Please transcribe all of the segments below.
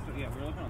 that's what, yeah, we're looking online.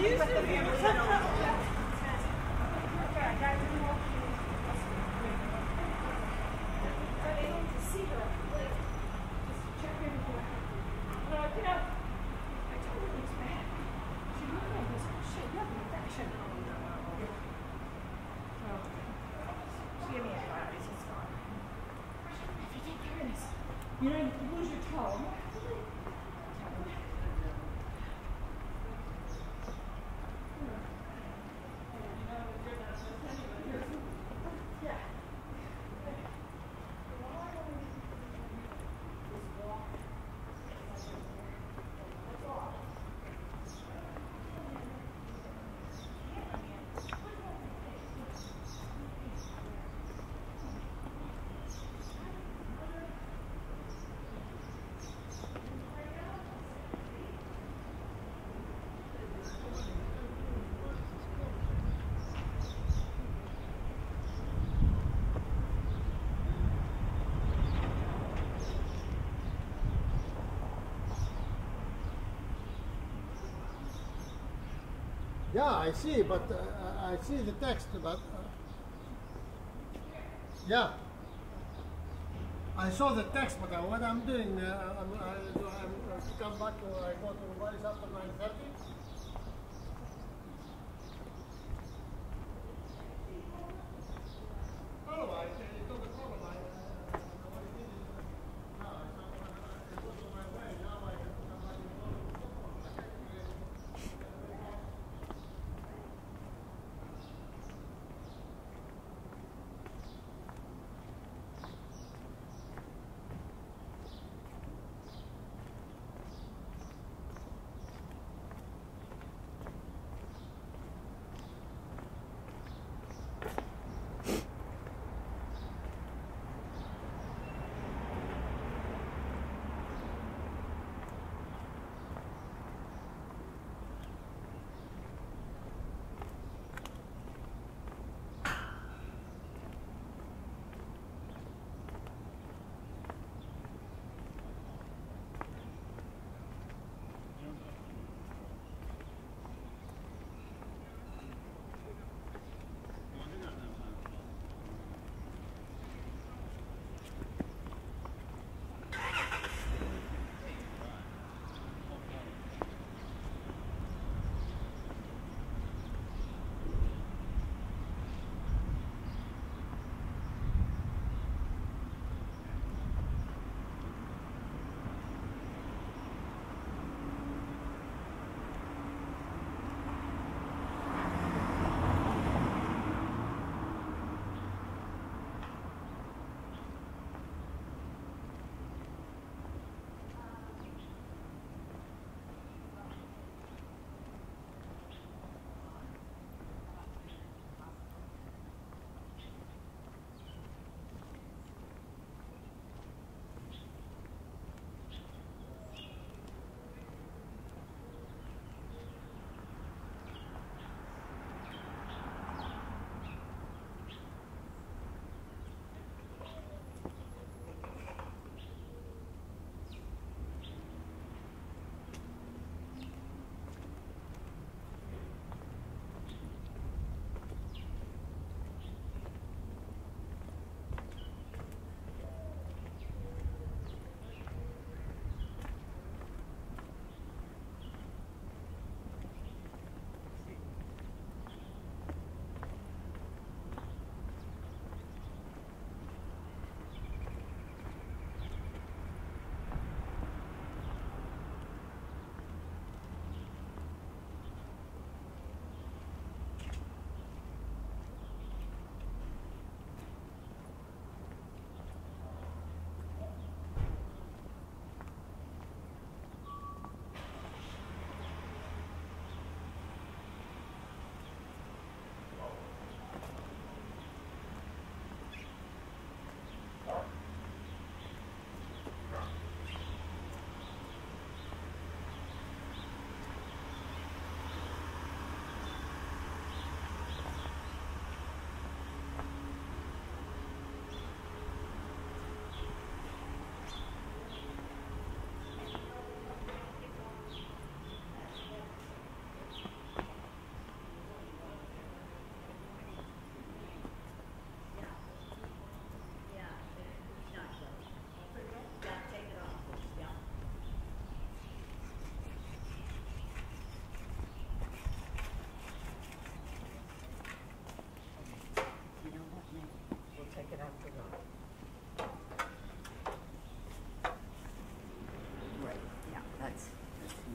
used to be. Yeah, I see, but uh, I see the text, but uh, yeah, I saw the text, but uh, what I'm doing, uh, I'm, I, am i am come back, uh, I go to Paris after 9:30.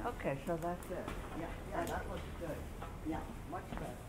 Okay, so that's it. Yeah, yeah, that looks good. Yeah, much better.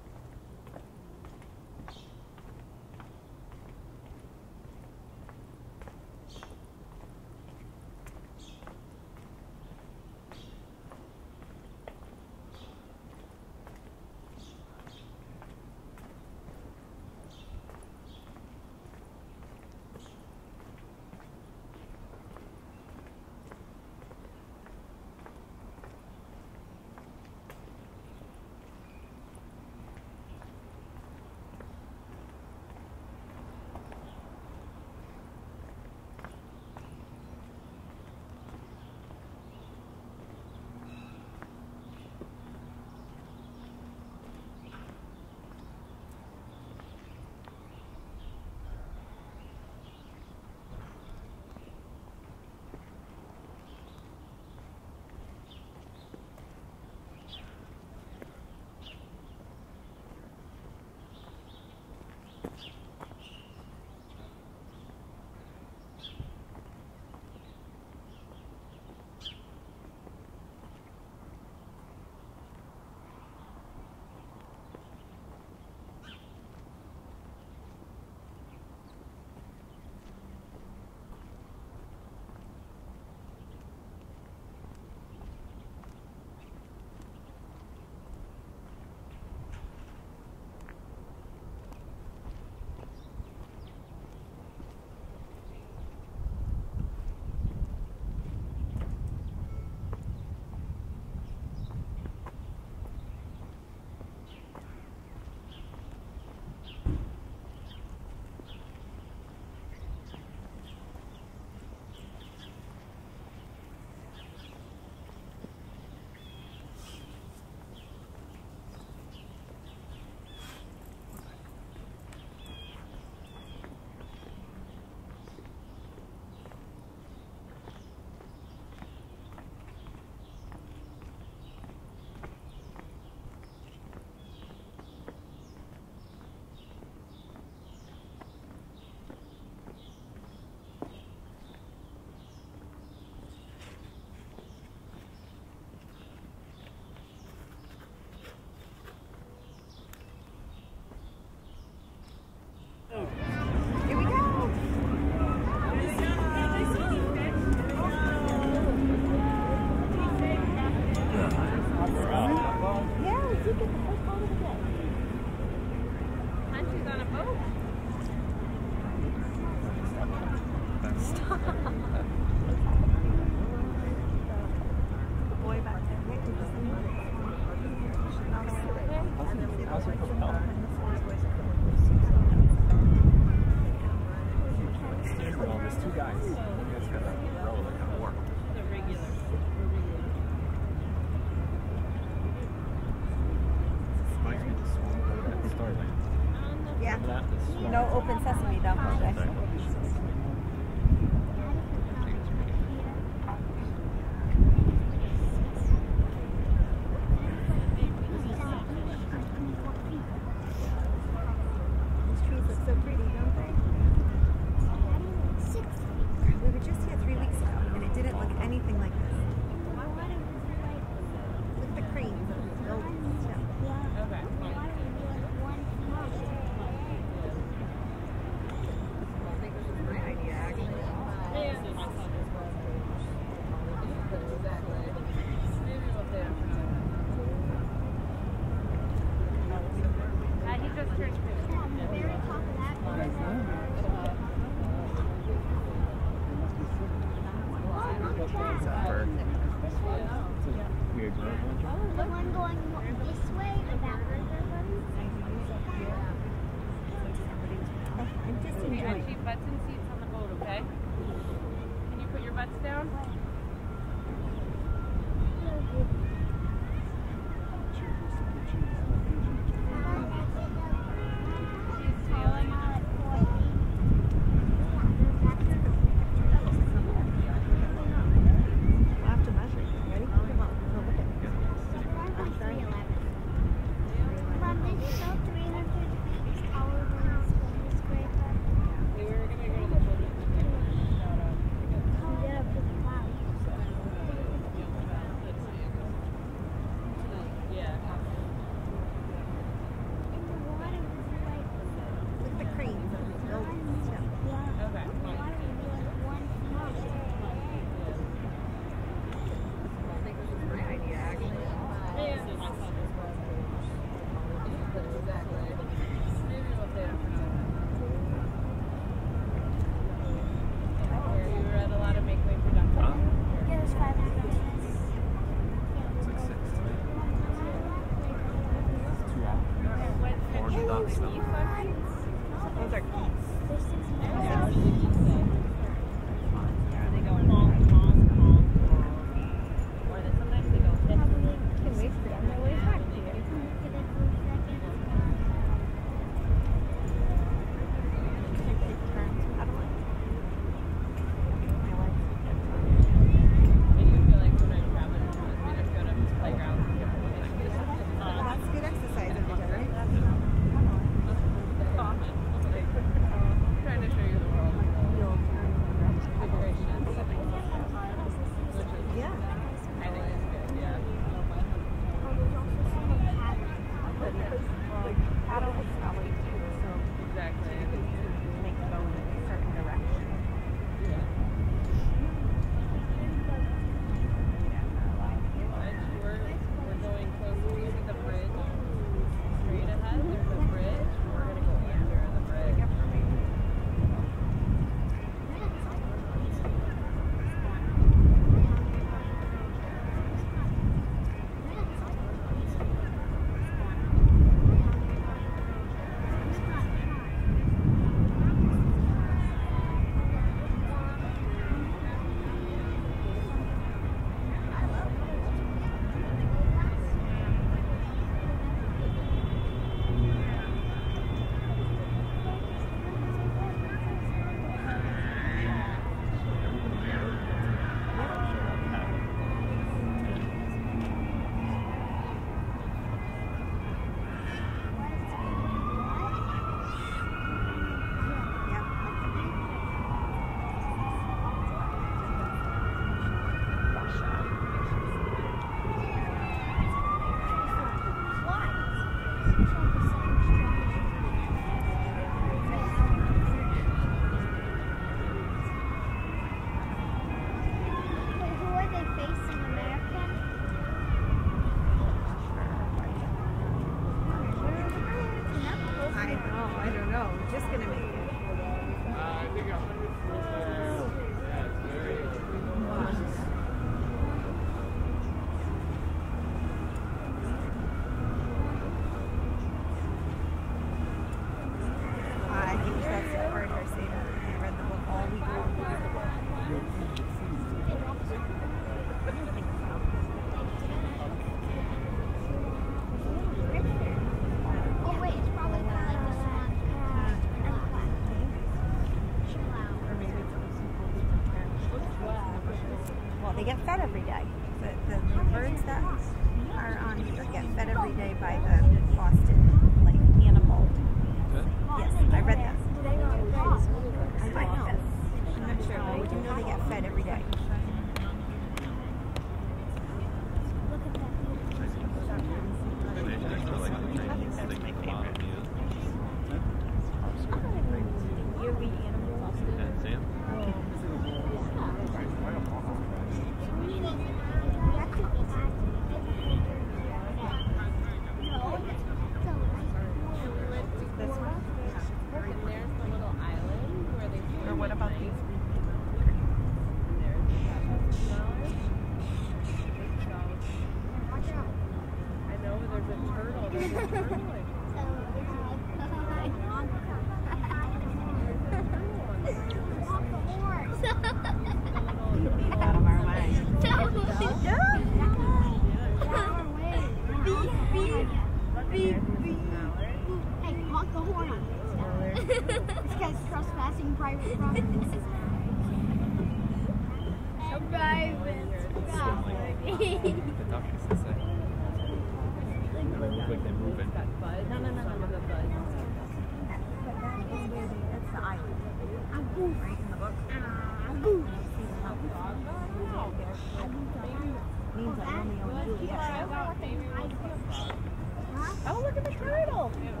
Oh, look at the turtle! Turtle!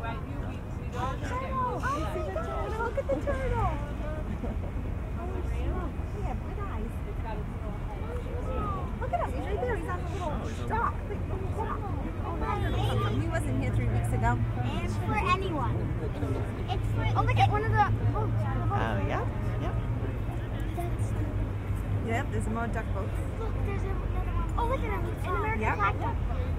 Oh, I see! Look at the turtle! Oh look at one of the oh, oh, yeah, yeah. Yep, there's more duck boats. Look, there's another one. Oh, look at them. An American yep. black duck boat.